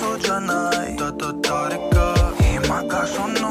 Hoca Nay Dadı tarika İma garson